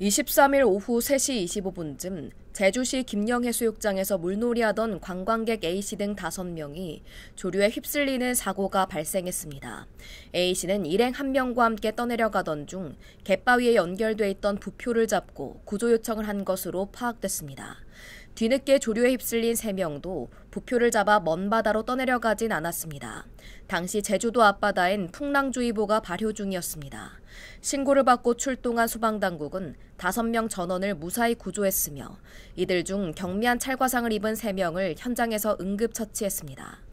23일 오후 3시 25분쯤 제주시 김영해수욕장에서 물놀이하던 관광객 A씨 등 5명이 조류에 휩쓸리는 사고가 발생했습니다. A씨는 일행 1명과 함께 떠내려가던 중 갯바위에 연결돼 있던 부표를 잡고 구조 요청을 한 것으로 파악됐습니다. 뒤늦게 조류에 휩쓸린 3명도 부표를 잡아 먼 바다로 떠내려가진 않았습니다. 당시 제주도 앞바다엔 풍랑주의보가 발효 중이었습니다. 신고를 받고 출동한 소방당국은 5명 전원을 무사히 구조했으며 이들 중 경미한 찰과상을 입은 3명을 현장에서 응급처치했습니다.